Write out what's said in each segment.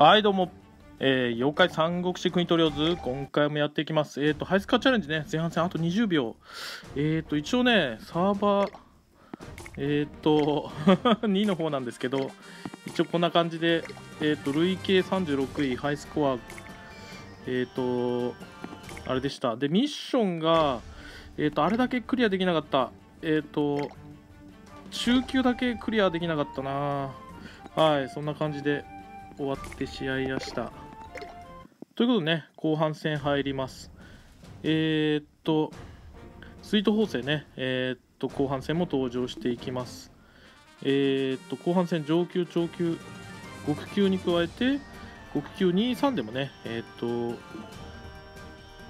はいどうも、えー、妖怪三国志国トリオズ今回もやっていきます。えっ、ー、とハイスカチャレンジね。前半戦あと20秒。えっ、ー、と一応ねサーバーえっ、と2の方なんですけど一応こんな感じでえっ、と累計36位ハイスコアえっ、とあれでした。でミッションがえっ、とあれだけクリアできなかった。えっ、と中級だけクリアできなかったな。はいそんな感じで。終わって試合やした。ということでね、後半戦入ります。えー、っと、スイート縫製ね、えー、っと、後半戦も登場していきます。えー、っと、後半戦上級、長級、極級に加えて、極級2、3でもね、えっと、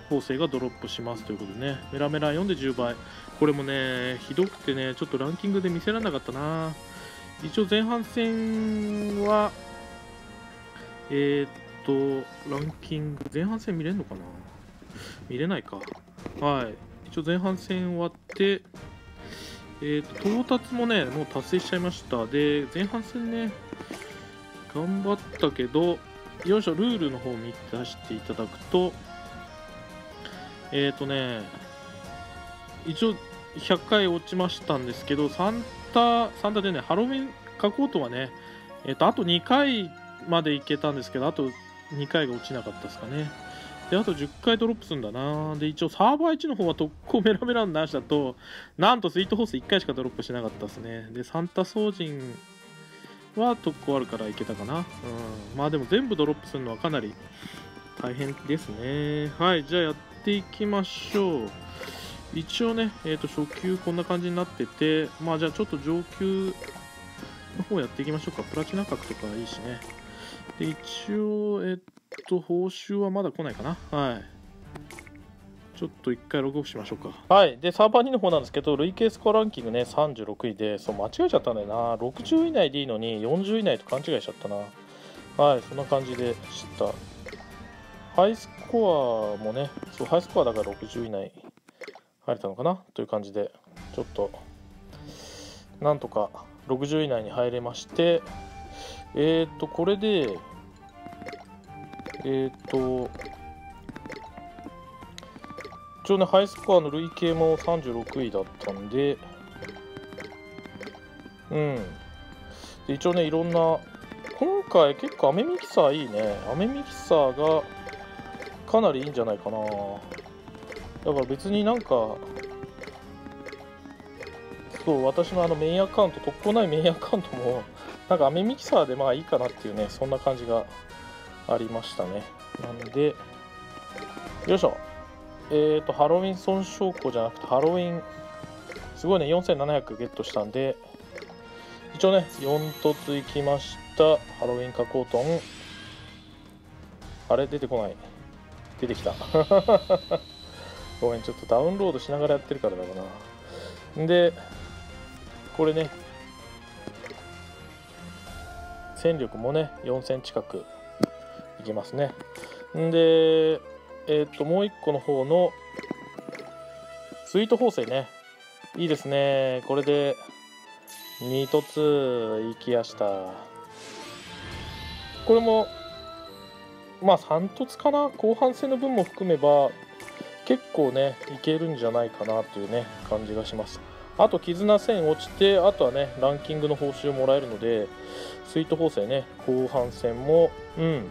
縫製がドロップしますということでね、メラメラ4で10倍。これもね、ひどくてね、ちょっとランキングで見せられなかったな。一応前半戦はえー、っと、ランキング、前半戦見れるのかな？見れないか。はい。一応前半戦終わって、えー、っと、到達もね、もう達成しちゃいました。で、前半戦ね、頑張ったけど、よいしょ、ルールの方を見て出していただくと、えっ、とね、一応100回落ちましたんですけど、サンタ、サンタでね、ハロウィン書こうとはね、えっ、と、あと2回までいけたんですけど、あと2回が落ちなかったですかね。で、あと10回ドロップするんだな。で、一応サーバー1の方は特攻メラメラのなしだと、なんとスイートホース1回しかドロップしなかったですね。で、サンタソージンは特攻あるからいけたかな。うん。まあでも全部ドロップするのはかなり大変ですね。はい、じゃあやっていきましょう。一応ね、えっ、ー、と、初級こんな感じになってて、まあじゃあちょっと上級の方やっていきましょうか。プラチナ角とかいいしね。で、一応、えっと、報酬はまだ来ないかな。はい。ちょっと一回ログオフしましょうか。はい。で、サーバー2の方なんですけど、累計スコアランキングね、36位で、そう、間違えちゃったんだよな。60以内でいいのに、40以内と勘違いしちゃったな。はい、そんな感じでした。ハイスコアもね、そう、ハイスコアだから60以内入れたのかな？という感じで、ちょっと、なんとか60以内に入れまして、えっ、と、これで、えっ、と、一応ね、ハイスコアの累計も36位だったんで、うん。で一応ね、いろんな、今回結構アメミキサーいいね。アメミキサーがかなりいいんじゃないかな。だから別になんか、そう、私のあのメインアカウント、特攻ないメインアカウントも、なんかアメミキサーでまあいいかなっていうね、そんな感じがありましたね。なんで、よいしょ。えっ、ー、と、ハロウィン損傷庫じゃなくて、ハロウィン、すごいね、4700ゲットしたんで、一応ね、4凸いきました。ハロウィン加工トン。あれ？出てこない。出てきた。ごめん、ちょっとダウンロードしながらやってるからだろうな。で、これね、戦力もね、4000近くいきますね。んで、えっ、と、もう1個の方の、スイート縫製ね。いいですね。これで、2凸いきやした。これも、まあ3凸かな？後半戦の分も含めば、結構ね、いけるんじゃないかなというね、感じがします。あと、絆線落ちて、あとはね、ランキングの報酬もらえるので、スイート縫製ね、後半戦も、うん、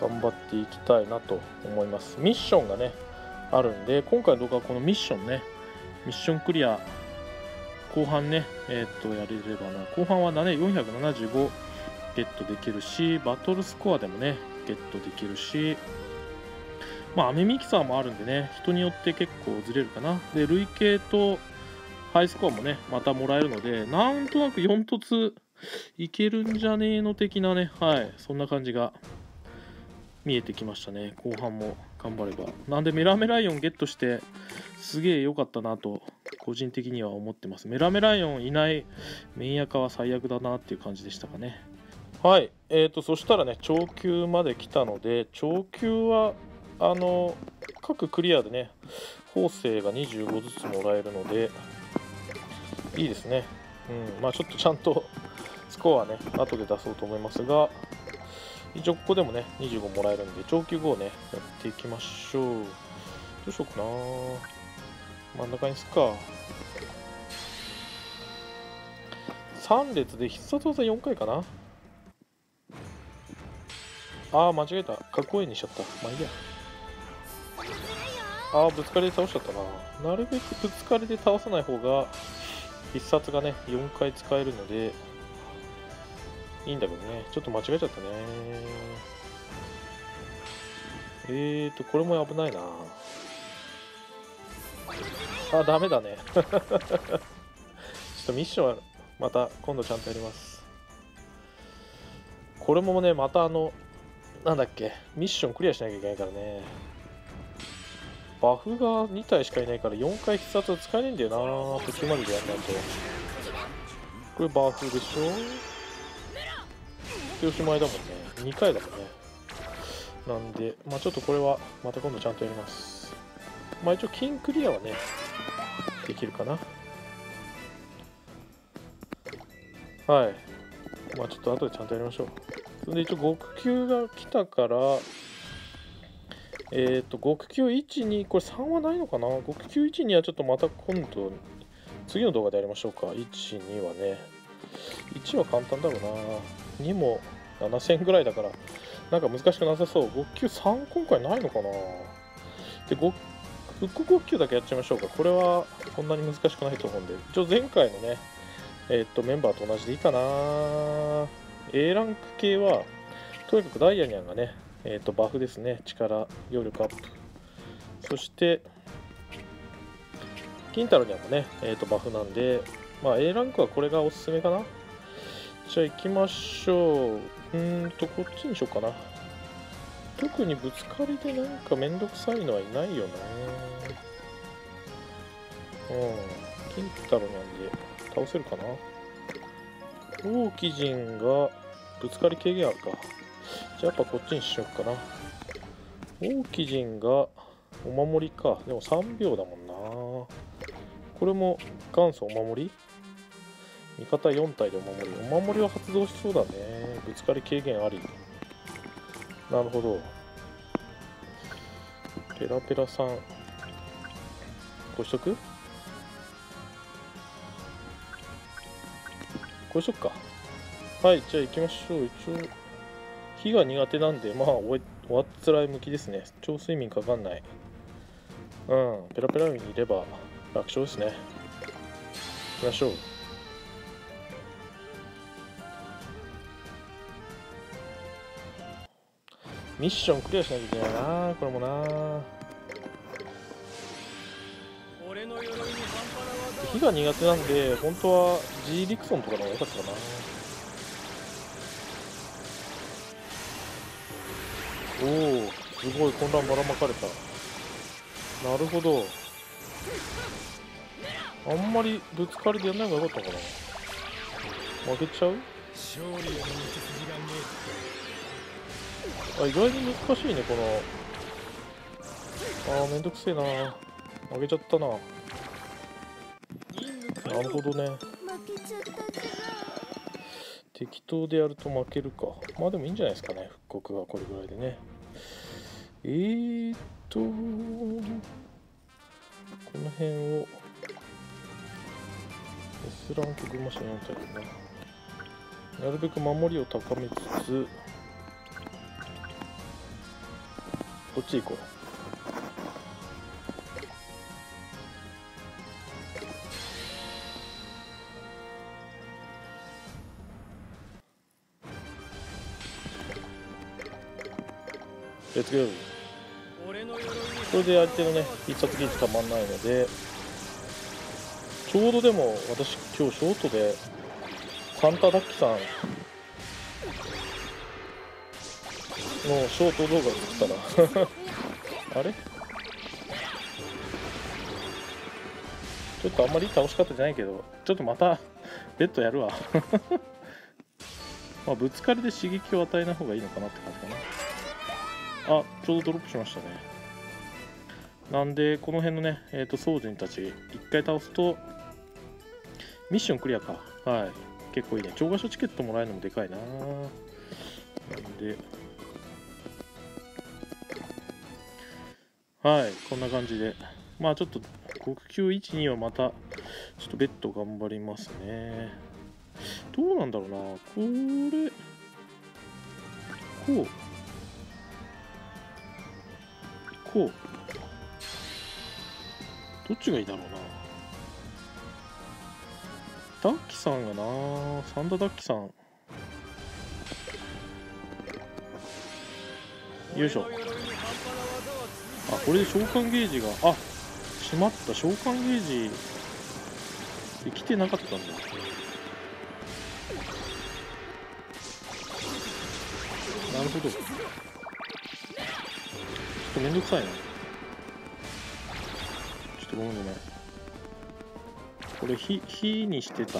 頑張っていきたいなと思います。ミッションがね、あるんで、今回の動画はこのミッションね、ミッションクリア、後半ね、えー、っと、やれればな、後半はね、475ゲットできるし、バトルスコアでもね、ゲットできるし、まあ、アメミキサーもあるんでね、人によって結構ずれるかな。で、累計とハイスコアもね、またもらえるので、なんとなく4凸いけるんじゃねえの的なね、はい、そんな感じが見えてきましたね。後半も頑張れば。なんでメラメライオンゲットして、すげえ良かったなと、個人的には思ってます。メラメライオンいないメインアカは最悪だなっていう感じでしたかね。はい、えーと、そしたらね、長級まで来たので、長級は、あの、各クリアでね、縫製が25ずつもらえるので、いいですね。うん、まあちょっとちゃんと スコアはね、後で出そうと思いますが、一応ここでもね25もらえるんで上級5をねやっていきましょう。どうしようかな。真ん中にすっか。3列で必殺技4回かな。ああ間違えた。かっこいいにしちゃった。まあいいや。ああぶつかりで倒しちゃったな。なるべくぶつかりで倒さない方が必殺がね4回使えるのでいいんだけどね。ちょっと間違えちゃったね。えーとこれも危ないな。あダメだね。ちょっとミッションはまた今度ちゃんとやります。これもねまたあのなんだっけミッションクリアしなきゃいけないからね。バフが2体しかいないから4回必殺は使えないんだよな。途中まででやんないと。これバフでしょ？でおしまいだもんね。2回だもんね。なんでまあちょっとこれはまた今度ちゃんとやります。まあ一応金クリアはねできるかな。はい。まあちょっと後でちゃんとやりましょう。それで一応極級が来たからえっ、ー、と極級12これ3はないのかな？極級12はちょっとまた今度次の動画でやりましょうか。12はね。1は簡単だろうな。2も7000ぐらいだから。なんか難しくなさそう。極級3今回ないのかな？で5復刻極級だけやっちゃいましょうか。これはこんなに難しくないと思うんで。一応前回のねえー、っとメンバーと同じでいいかな。A ランク系はとにかくダイヤニャンがねえー、とバフですね。力揚力アップ。そして金太郎にはもね、えー、とバフなんで、まあ、A ランクはこれがおすすめかな。じゃあ行きましょう。うんとこっちにしようかな。特にぶつかりでなんかめんどくさいのはいないよね。うん。金太郎なんで倒せるかな。王貴人がぶつかり軽減あるか。じゃあやっぱこっちにしよっかな。王貴人がお守りか。でも3秒だもんな。これも元祖お守り？味方4体でお守り。お守りは発動しそうだね。ぶつかり軽減あり。なるほど。ペラペラさん。こうしとく？こうしとくか。はいじゃあ行きましょう。一応火が苦手なんで、まあ、終わっつらい向きですね。超睡眠かかんない。うん、ペラペラ海にいれば楽勝ですね。行きましょう。ミッションクリアしなきゃいけないな、これもな。火が苦手なんで、本当は G リクソンとかの方が良かったかな。おおすごい混乱ばらまかれた。なるほど。あんまりぶつかりでやんない方がよかったかな。負けちゃう？あ意外に難しいねこの。あーめんどくせえな。負けちゃったな。なるほどね。適当でやると負けるか。まあでもいいんじゃないですかね。復刻はこれぐらいでね。えーっとこの辺を。S ランク群馬市4体かななるべく守りを高めつつこっち行こう。レッツゴーこれで相手のね必殺技術たまんないのでちょうどでも私今日ショートでサンタダッキさんのショート動画作ったら あれ？ちょっとあんまりいい倒し方じゃないけどちょっとまたベッドやるわ。まあぶつかりで刺激を与えない方がいいのかなって感じかな。あちょうどドロップしましたね。なんでこの辺のねえっ、ー、と僧人たち一回倒すとミッションクリアか。はい。結構いいね。超賀所チケットもらえるのもでかいな。なんで。はい。こんな感じで。まあちょっと国級12はまたちょっとベッド頑張りますね。どうなんだろうな。これこう。こう。どっちがいいだろうな。ダッキさんがな。サンダダッキさん。よいしょ。あこれで召喚ゲージが。あしまった。召喚ゲージできてなかったんだ。なるほど。めんどくさいな。ちょっとごめんごめん。これ火火にしてた。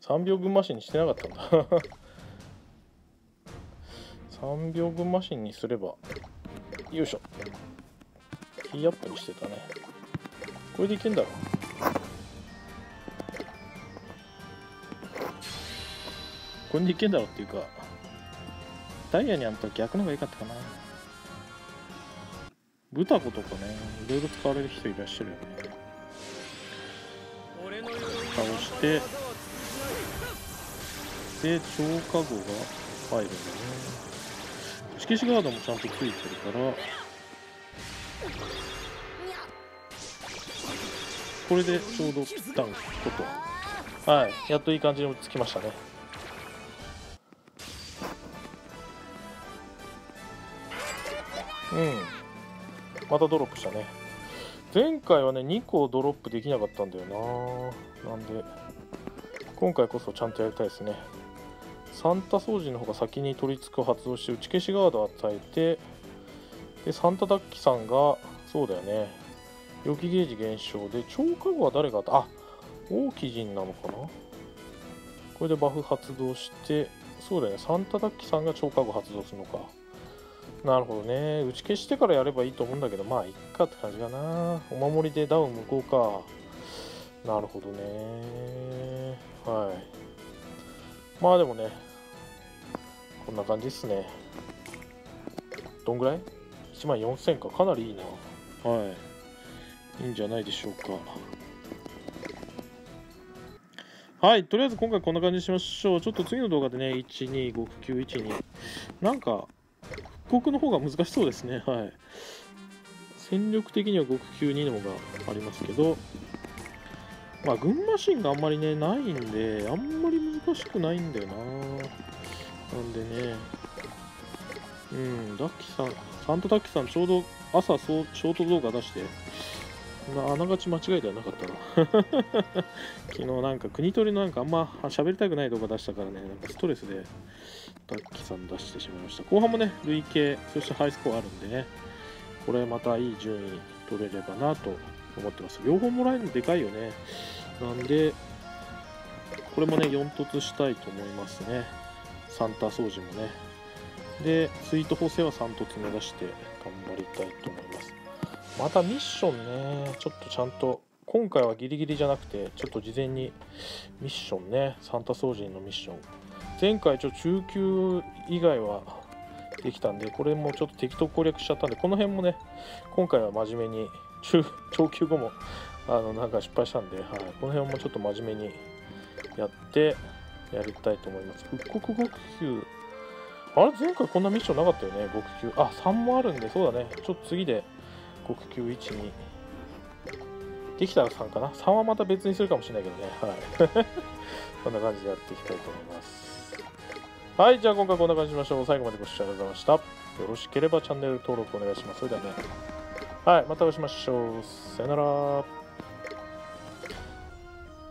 3秒群マシンにしてなかったんだ。3秒群マシンにすればよいしょ。キーアップにしてたね。これでいけんだろ。これでいけんだろっていうかダイヤにあんた逆の方が良かったかな。ブタコとかねいろいろ使われる人いらっしゃるよね。倒してで超過号が入るんだね。打ち消しガードもちゃんとついてるからこれでちょうどぴったんこと。はいやっといい感じにつきましたね。うん。またドロップしたね。前回はね2個ドロップできなかったんだよな。なんで今回こそちゃんとやりたいですね。サンタ掃除の方が先に取り付く発動して打ち消しガードを与えてでサンタダッキさんがそうだよね。予期ゲージ減少で超過後は誰があ大き人なのかな？これでバフ発動してそうだよね。サンタダッキさんが超過後発動するのか。なるほどね。打ち消してからやればいいと思うんだけどまあいっかって感じかな。お守りでダウン向こうか。なるほどね。はい。まあでもねこんな感じですね。どんぐらい ?1 万4000か。かなりいいな。はい。いいんじゃないでしょうか。はい。とりあえず今回こんな感じにしましょう。ちょっと次の動画でね12極級12なんか復刻の方が難しそうですね。はい。戦力的には極級2のがありますけど。まあ群馬シーンがあんまりねないんであんまり難しくないんだよな。なんでね、うん、ダッキさん、サンタダッキさん、ちょうど朝そうショート動画出して、あながち間違いではなかったな。昨日なんか国取りのなんかあんま喋りたくない動画出したからね、なんかストレスで。ダッキさん出してしまいました。後半もね、累計、そしてハイスコアあるんでね、これまたいい順位取れればなと思ってます。両方もらえるのでかいよね。なんで、これもね、4突したいと思いますね。サンタ掃除もねでスイート補正は3突目指して頑張りたいと思いますまたミッションねちょっとちゃんと今回はギリギリじゃなくてちょっと事前にミッションねサンタ掃除のミッション前回ちょ中級以外はできたんでこれもちょっと適当攻略しちゃったんでこの辺もね今回は真面目に中 長級後もあのなんか失敗したんで、はい、この辺もちょっと真面目にやってやりたいと思います。復刻極級。あれ？前回こんなミッションなかったよね、極級。あ、3もあるんで、そうだね。ちょっと次で極級1、2。できたら3かな？3はまた別にするかもしれないけどね。はい。こんな感じでやっていきたいと思います。はい、じゃあ今回こんな感じにしましょう。最後までご視聴ありがとうございました。よろしければチャンネル登録お願いします。それではね。はい、またお会いしましょう。さよなら。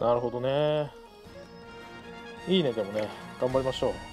なるほどね。いいね、でもね、頑張りましょう。